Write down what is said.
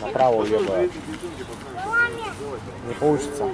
Направо уебаю. Не получится.